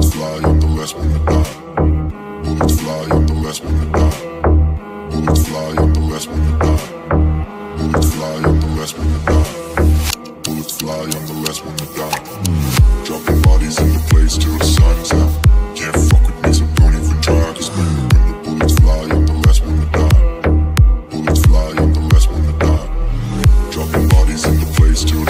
Bullets fly up the last when you die. Bullets fly up the last when you die. Bullets fly up the last when you die. Bullets fly up the last when you die. Bullets fly up the last when you die. Dropping bodies in the place till the sun's out. Can't fuck with me, so don't even try. Cause when, the bullets fly up the last when you die. Bullets fly up the last when you die. Dropping bodies in the place till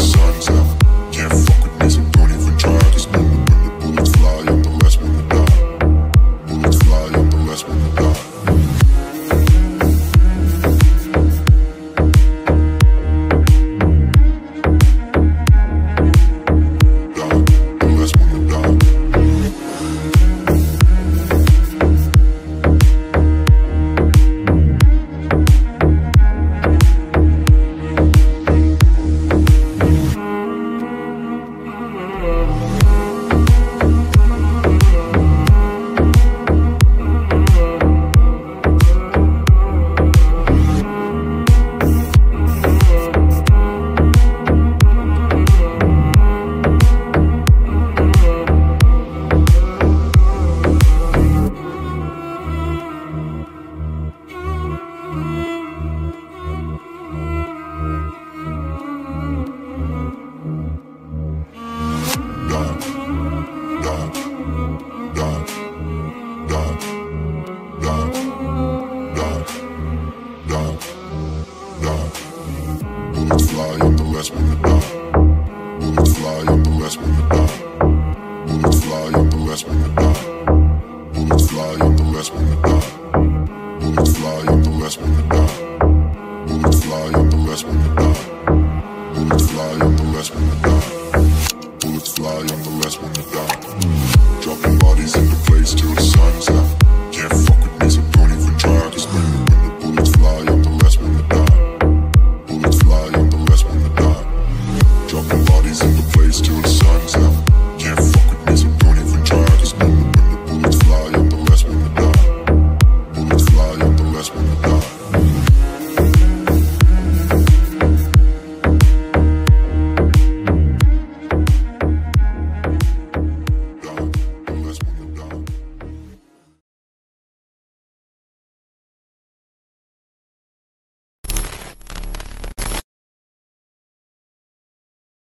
die, die. Bullets fly, I'm the last one to die. Bullets fly, I'm the last one to die. Bullets fly, I'm the last one to die. Bullets fly, I'm the last one to die. Bullets fly, I'm the last one to die. Bullets fly, I'm the last one to die. Bullets fly, I'm the last one to die. to